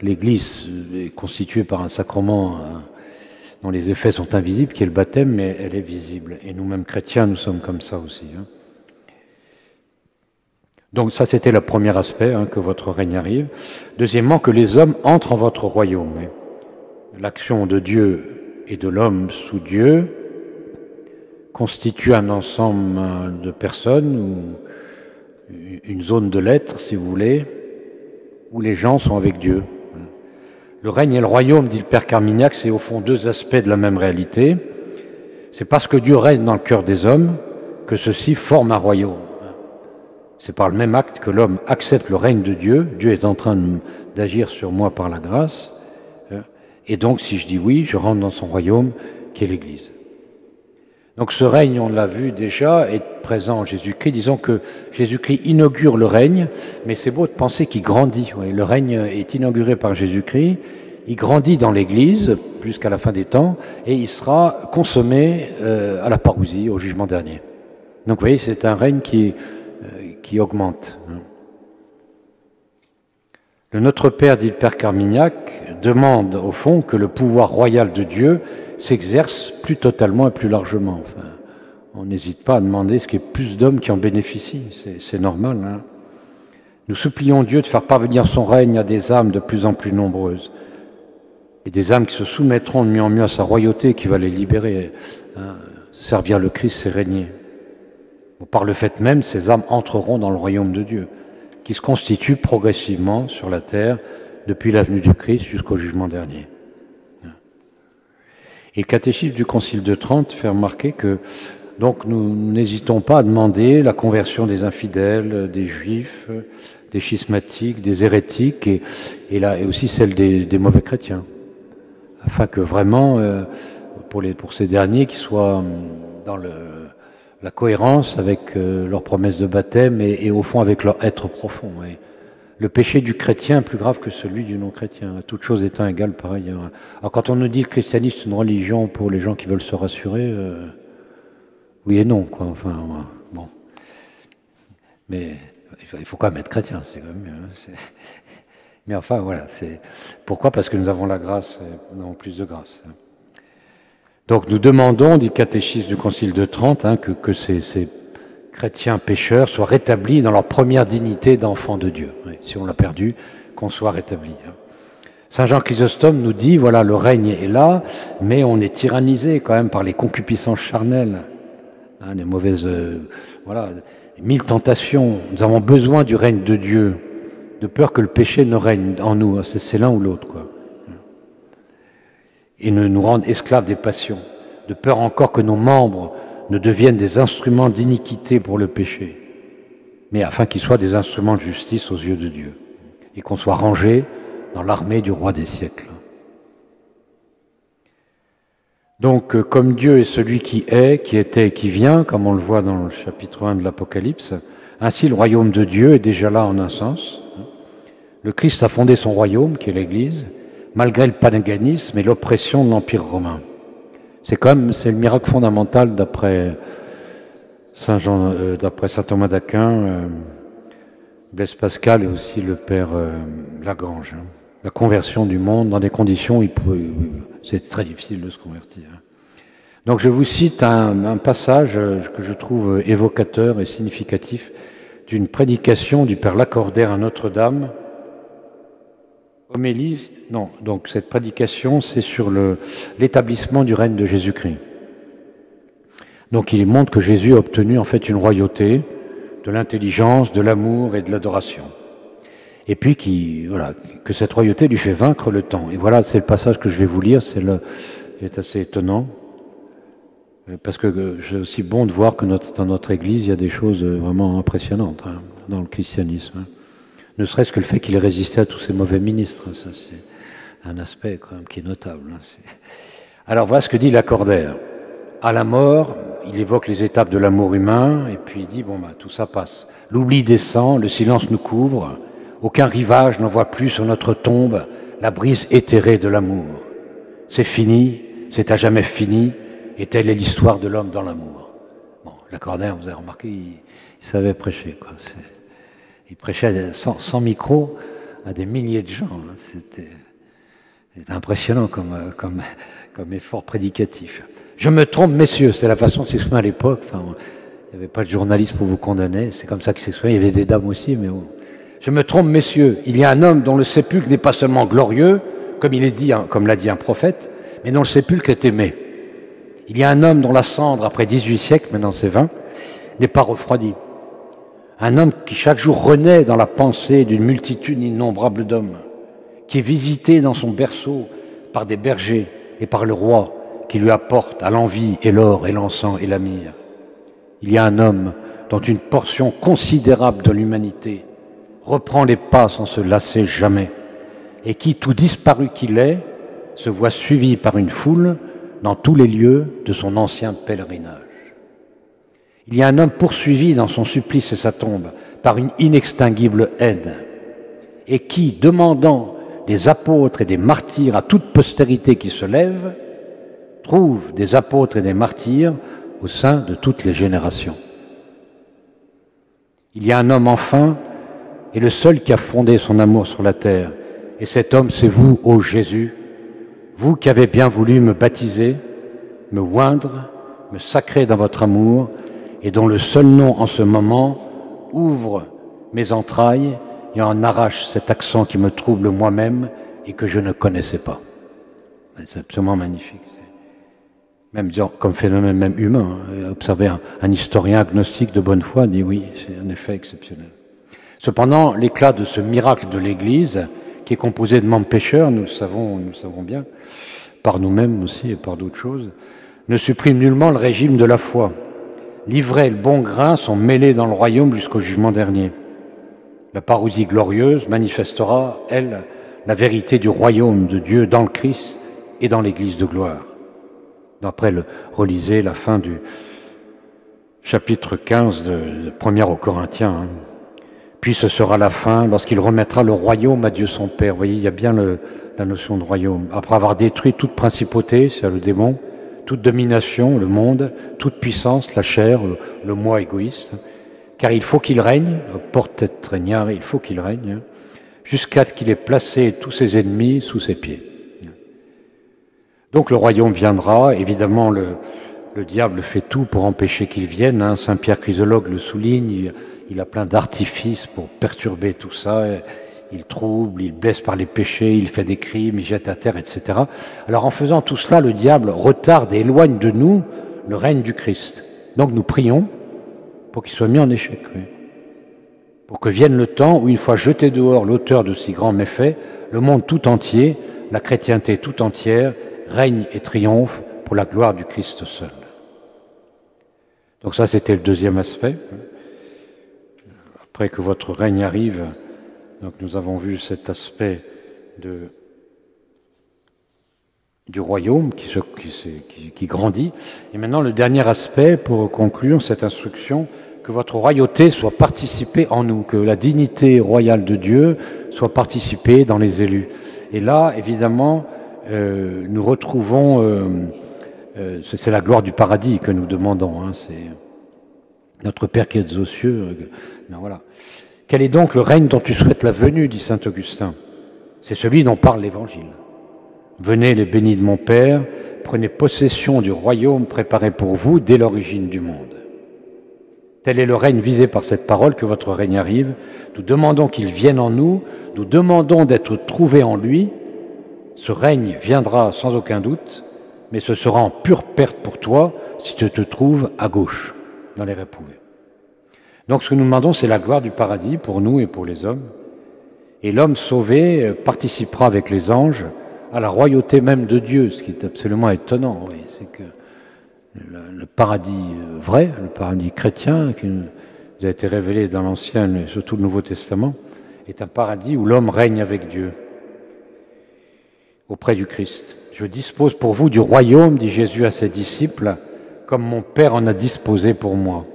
L'Église est constituée par un sacrement dont les effets sont invisibles, qui est le baptême, mais elle est visible. Et nous-mêmes chrétiens, nous sommes comme ça aussi. Hein. Donc ça, c'était le premier aspect, hein, que votre règne arrive. Deuxièmement, que les hommes entrent en votre royaume. L'action de Dieu et de l'homme sous Dieu constitue un ensemble de personnes, ou une zone de l'être, si vous voulez, où les gens sont avec Dieu. Le règne et le royaume, dit le Père Carmignac, c'est au fond deux aspects de la même réalité. C'est parce que Dieu règne dans le cœur des hommes que ceux-ci forment un royaume. C'est par le même acte que l'homme accepte le règne de Dieu. Dieu est en train d'agir sur moi par la grâce. Et donc, si je dis oui, je rentre dans son royaume qui est l'Église. Donc ce règne, on l'a vu déjà, est présent en Jésus-Christ. Disons que Jésus-Christ inaugure le règne, mais c'est beau de penser qu'il grandit. Le règne est inauguré par Jésus-Christ, il grandit dans l'Église jusqu'à la fin des temps, et il sera consommé euh, à la parousie, au jugement dernier. Donc vous voyez, c'est un règne qui, euh, qui augmente. Notre Père, dit le Père Carmignac, demande au fond que le pouvoir royal de Dieu s'exerce plus totalement et plus largement. On n'hésite pas à demander ce qu'il y ait plus d'hommes qui en bénéficient, c'est normal. Hein nous supplions Dieu de faire parvenir son règne à des âmes de plus en plus nombreuses, et des âmes qui se soumettront de mieux en mieux à sa royauté, qui va les libérer. Hein. servir le Christ, c'est régner. Par le fait même, ces âmes entreront dans le royaume de Dieu qui se constitue progressivement sur la terre depuis l'avenue du Christ jusqu'au jugement dernier. Et le catéchisme du Concile de Trente fait remarquer que donc nous n'hésitons pas à demander la conversion des infidèles, des juifs, des schismatiques, des hérétiques et, là, aussi celle des, mauvais chrétiens, afin que vraiment, euh, pour, les, pour ces derniers, qu'ils soient dans le, la cohérence avec euh, leur promesse de baptême et, au fond avec leur être profond. Le péché du chrétien est plus grave que celui du non-chrétien, toute chose étant égale par ailleurs. Alors quand on nous dit que le christianisme est une religion pour les gens qui veulent se rassurer, euh, oui et non, quoi. Enfin, bon. Mais il faut quand même être chrétien, c'est quand même mieux. Hein, Mais enfin, voilà. C'est pourquoi? Parce que nous avons la grâce, nous avons plus de grâce. Donc nous demandons du catéchisme du Concile de Trente hein, que, ces, chrétiens pécheurs soient rétablis dans leur première dignité d'enfants de Dieu. si on l'a perdu, qu'on soit rétablis. Hein. Saint Jean Chrysostome nous dit, voilà, le règne est là, mais on est tyrannisé quand même par les concupiscences charnelles, hein, les mauvaises, euh, voilà, mille tentations. Nous avons besoin du règne de Dieu, de peur que le péché ne règne en nous. C'est l'un ou l'autre, quoi et ne nous rende esclaves des passions, de peur encore que nos membres ne deviennent des instruments d'iniquité pour le péché, mais afin qu'ils soient des instruments de justice aux yeux de Dieu, et qu'on soit rangé dans l'armée du roi des siècles. Donc, euh, comme Dieu est celui qui est, qui était et qui vient, comme on le voit dans le chapitre 1 de l'Apocalypse, ainsi le royaume de Dieu est déjà là en un sens. Le Christ a fondé son royaume, qui est l'Église, malgré le paganisme et l'oppression de l'Empire romain. C'est quand même c'est le miracle fondamental d'après Saint Jean, euh, d'après saint Thomas d'Aquin, euh, Blaise Pascal et aussi le père euh, Lagrange. Hein. La conversion du monde dans des conditions où c'est très difficile de se convertir. Hein. Donc je vous cite un, un passage que je trouve évocateur et significatif d'une prédication du père Lacordaire à Notre-Dame Non, donc cette prédication, c'est sur l'établissement du règne de Jésus-Christ. Donc il montre que Jésus a obtenu en fait une royauté de l'intelligence, de l'amour et de l'adoration. Et puis qui, voilà, que cette royauté lui fait vaincre le temps. Et voilà, c'est le passage que je vais vous lire, c'est assez étonnant, parce que c'est aussi bon de voir que dans notre Église, il y a des choses vraiment impressionnantes hein, dans le christianisme. Hein ne serait-ce que le fait qu'il ait résisté à tous ces mauvais ministres. Ça, c'est un aspect quand même qui est notable. Hein, Alors voilà ce que dit Lacordaire. À la mort, il évoque les étapes de l'amour humain, et puis il dit, bon, bah, tout ça passe. L'oubli descend, le silence nous couvre, aucun rivage n'envoie plus sur notre tombe la brise éthérée de l'amour. C'est fini, c'est à jamais fini, et telle est l'histoire de l'homme dans l'amour. Bon, Lacordaire, vous avez remarqué, il, il savait prêcher. Quoi. Il prêchait sans, micro à des milliers de gens. Hein. C'était impressionnant comme, comme, effort prédicatif. Je me trompe, messieurs, c'est la façon de s'exprimer à l'époque. Il n'y avait pas de journaliste pour vous condamner, c'est comme ça qu'il s'exprimait. Il y avait des dames aussi, mais Je me trompe, messieurs, il y a un homme dont le sépulcre n'est pas seulement glorieux, comme il dit, hein, comme l'a dit un prophète, mais dont le sépulcre est aimé. Il y a un homme dont la cendre, après 18 siècles, maintenant c'est 20, n'est pas refroidie un homme qui chaque jour renaît dans la pensée d'une multitude innombrable d'hommes, qui est visité dans son berceau par des bergers et par le roi qui lui apporte à l'envie et l'or et l'encens et la myrrhe. Il y a un homme dont une portion considérable de l'humanité reprend les pas sans se lasser jamais, et qui, tout disparu qu'il est, se voit suivi par une foule dans tous les lieux de son ancien pèlerinage. Il y a un homme poursuivi dans son supplice et sa tombe par une inextinguible haine, et qui, demandant des apôtres et des martyrs à toute postérité qui se lève, trouve des apôtres et des martyrs au sein de toutes les générations. Il y a un homme enfin, et le seul qui a fondé son amour sur la terre. Et cet homme, c'est vous, ô Jésus, vous qui avez bien voulu me baptiser, me oindre, me sacrer dans votre amour, et dont le seul nom en ce moment ouvre mes entrailles et en arrache cet accent qui me trouble moi-même et que je ne connaissais pas. C'est absolument magnifique. Même comme phénomène même humain. Hein. Observer un, historien agnostique de bonne foi dit oui, c'est un effet exceptionnel. Cependant, l'éclat de ce miracle de l'Église, qui est composé de membres pécheurs, nous le savons, nous le savons bien, par nous-mêmes aussi et par d'autres choses, ne supprime nullement le régime de la foi. L'ivraie et le bon grain sont mêlés dans le royaume jusqu'au jugement dernier. La parousie glorieuse manifestera, elle, la vérité du royaume de Dieu dans le Christ et dans l'Église de gloire. D'après le relisez la fin du chapitre 15 de, 1 aux Corinthiens. Hein. Puis ce sera la fin lorsqu'il remettra le royaume à Dieu son Père. Vous voyez, il y a bien la notion de royaume. Après avoir détruit toute principauté, c'est le démon, toute domination, le monde, toute puissance, la chair, le, moi égoïste, car il faut qu'il règne, porte régnard, il faut qu'il règne, jusqu'à ce qu'il ait placé tous ses ennemis sous ses pieds. Donc le royaume viendra, évidemment le, diable fait tout pour empêcher qu'il vienne, hein. Saint Pierre Chrysologue le souligne, il a plein d'artifices pour perturber tout ça. Il trouble, il blesse par les péchés, il fait des crimes, il jette à terre, etc. Alors en faisant tout cela, le diable retarde et éloigne de nous le règne du Christ. Donc nous prions pour qu'il soit mis en échec. Pour que vienne le temps où, une fois jeté dehors l'auteur de si grands méfaits, le monde tout entier, la chrétienté tout entière, règne et triomphe pour la gloire du Christ seul. Donc ça, c'était le deuxième aspect après que votre règne arrive. Donc nous avons vu cet aspect du royaume qui, grandit. Et maintenant le dernier aspect pour conclure cette instruction, que votre royauté soit participée en nous, que la dignité royale de Dieu soit participée dans les élus. Et là, évidemment, euh, nous retrouvons, euh, euh, c'est la gloire du paradis que nous demandons. Hein, c'est notre Père qui est aux cieux. Non, voilà. Quel est donc le règne dont tu souhaites la venue, dit saint Augustin? C'est celui dont parle l'Évangile. Venez les bénis de mon Père, prenez possession du royaume préparé pour vous dès l'origine du monde. Tel est le règne visé par cette parole, que votre règne arrive. Nous demandons qu'il vienne en nous, nous demandons d'être trouvés en lui. Ce règne viendra sans aucun doute, mais ce sera en pure perte pour toi si tu te trouves à gauche dans les réprouvés. Donc ce que nous demandons, c'est la gloire du paradis pour nous et pour les hommes. Et l'homme sauvé euh, participera avec les anges à la royauté même de Dieu, ce qui est absolument étonnant. c'est que le, paradis euh, vrai, le paradis chrétien, qui nous a été révélé dans l'Ancien et surtout le Nouveau Testament, est un paradis où l'homme règne avec Dieu, auprès du Christ. Je dispose pour vous du royaume, dit Jésus à ses disciples, comme mon Père en a disposé pour moi.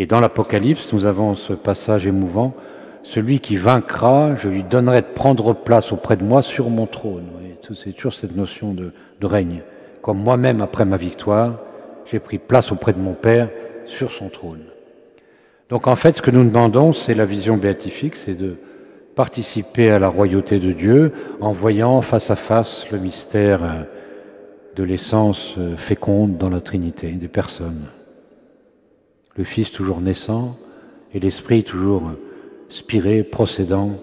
Et dans l'Apocalypse, nous avons ce passage émouvant, celui qui vaincra, je lui donnerai de prendre place auprès de moi sur mon trône. C'est toujours cette notion de, de règne. Comme moi-même, après ma victoire, j'ai pris place auprès de mon Père sur son trône. Donc en fait, ce que nous demandons, c'est la vision béatifique, c'est de participer à la royauté de Dieu en voyant face à face le mystère de l'essence féconde dans la Trinité des personnes. Le Fils toujours naissant et l'Esprit toujours spiré, procédant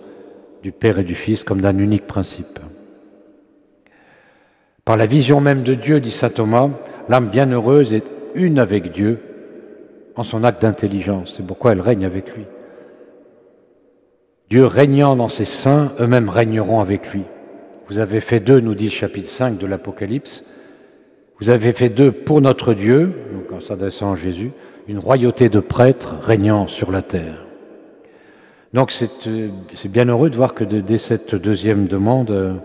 du Père et du Fils comme d'un unique principe. Par la vision même de Dieu, dit saint Thomas, l'âme bienheureuse est une avec Dieu en son acte d'intelligence. C'est pourquoi elle règne avec lui. Dieu régnant dans ses saints, eux-mêmes régneront avec lui. Vous avez fait d'eux, nous dit chapitre 5 de l'Apocalypse, vous avez fait d'eux pour notre Dieu, donc en s'adressant à Jésus, une royauté de prêtres régnant sur la terre. Donc c'est bien heureux de voir que dès cette deuxième demande,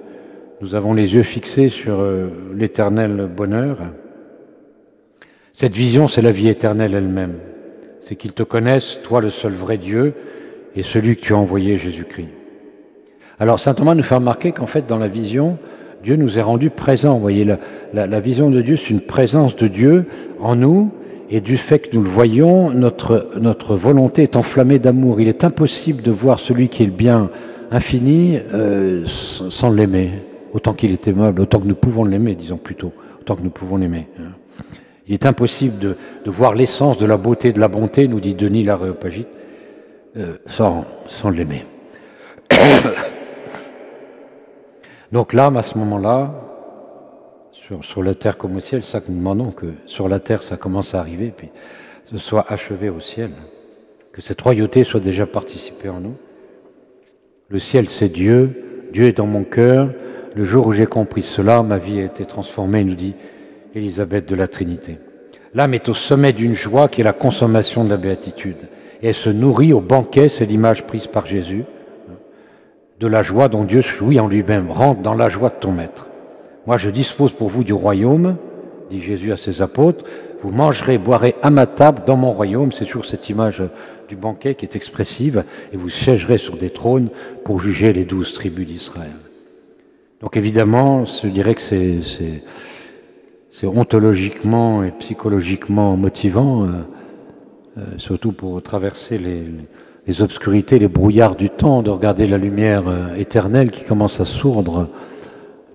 nous avons les yeux fixés sur euh, l'éternel bonheur. Cette vision, c'est la vie éternelle elle-même. C'est qu'ils te connaissent, toi le seul vrai Dieu, et celui que tu as envoyé, Jésus-Christ. Alors Saint Thomas nous fait remarquer qu'en fait, dans la vision, Dieu nous est rendu présent. Vous voyez, la, vision de Dieu, c'est une présence de Dieu en nous, Et du fait que nous le voyons, notre, notre volonté est enflammée d'amour. Il est impossible de voir celui qui est le bien infini euh, sans l'aimer, autant qu'il est aimable, autant que nous pouvons l'aimer, disons plutôt, autant que nous pouvons l'aimer. Hein. Il est impossible de, de voir l'essence de la beauté de la bonté, nous dit Denis l'Aréopagite, euh, sans, sans l'aimer. Donc l'âme, à ce moment-là, sur, la terre comme au ciel, ça que nous demandons, que sur la terre ça commence à arriver, puis ce soit achevé au ciel, que cette royauté soit déjà participée en nous. Le ciel, c'est Dieu, Dieu est dans mon cœur. Le jour où j'ai compris cela, ma vie a été transformée, nous dit Élisabeth de la Trinité. L'âme est au sommet d'une joie qui est la consommation de la béatitude. Et elle se nourrit au banquet, c'est l'image prise par Jésus, de la joie dont Dieu jouit en lui-même. Rentre dans la joie de ton maître. Moi, je dispose pour vous du royaume, dit Jésus à ses apôtres. Vous mangerez, boirez à ma table dans mon royaume. C'est toujours cette image du banquet qui est expressive. Et vous siégerez sur des trônes pour juger les douze tribus d'Israël. Donc évidemment, je dirais que c'est ontologiquement et psychologiquement motivant, euh, euh, surtout pour traverser les, obscurités, les brouillards du temps, de regarder la lumière euh, éternelle qui commence à sourdre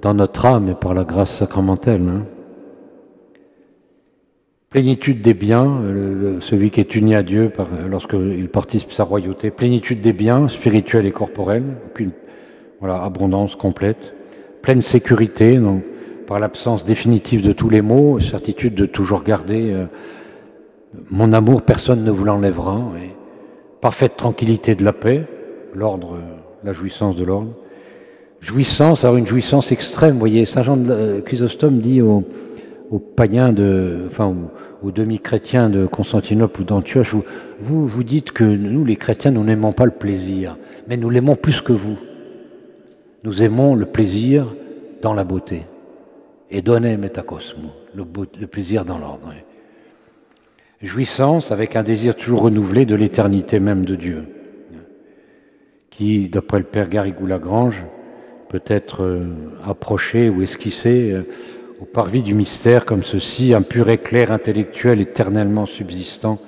dans notre âme et par la grâce sacramentelle. Hein. Plénitude des biens, celui qui est uni à Dieu lorsqu'il participe sa royauté. Plénitude des biens spirituels et corporels, abondance complète. Pleine sécurité, par l'absence définitive de tous les maux, certitude de toujours garder euh, mon amour, personne ne vous l'enlèvera parfaite tranquillité de la paix, l'ordre, la jouissance de l'ordre. Jouissance, alors une jouissance extrême, vous voyez, Saint Jean de euh, Chrysostome dit aux, païens, de, enfin aux, demi-chrétiens de Constantinople ou d'Antioche, vous, dites que nous, les chrétiens, nous n'aimons pas le plaisir, mais nous l'aimons plus que vous. Nous aimons le plaisir dans la beauté. Et donner métacosmo, le, le plaisir dans l'ordre jouissance avec un désir toujours renouvelé de l'éternité même de Dieu, qui, d'après le Père Garrigou-Lagrange, peut être euh, approché ou esquissé euh, au parvis du mystère comme ceci, un pur éclair intellectuel éternellement subsistant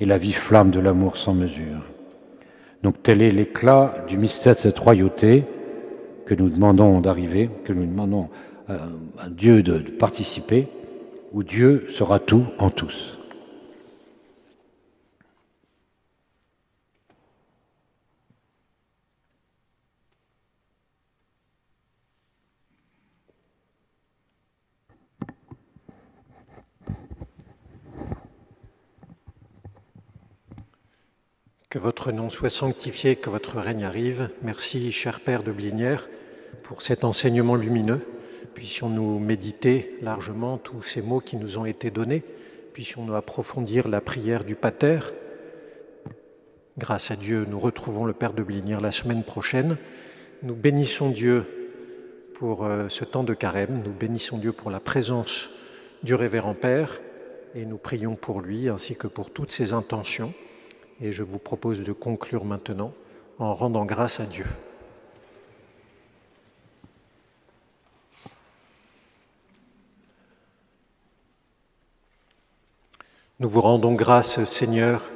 et la vive flamme de l'amour sans mesure. Donc tel est l'éclat du mystère de cette royauté que nous demandons d'arriver, que nous demandons à Dieu de participer, où Dieu sera tout en tous. Que votre nom soit sanctifié, que votre règne arrive. Merci, cher Père de Blinière, pour cet enseignement lumineux. Puissions-nous méditer largement tous ces mots qui nous ont été donnés. Puissions-nous approfondir la prière du Pater. Grâce à Dieu, nous retrouvons le Père de Blinière la semaine prochaine. Nous bénissons Dieu pour euh, ce temps de carême. Nous bénissons Dieu pour la présence du Révérend Père et nous prions pour lui ainsi que pour toutes ses intentions. Et je vous propose de conclure maintenant en rendant grâce à Dieu. Nous vous rendons grâce, Seigneur,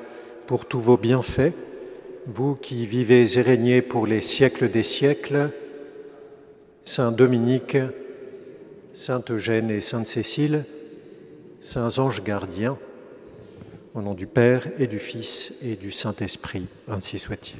pour tous vos bienfaits, vous qui vivez et régnez pour les siècles des siècles, Saint Dominique, Sainte Eugène et Sainte Cécile, saints anges gardiens, au nom du Père et du Fils et du Saint-Esprit, ainsi soit-il.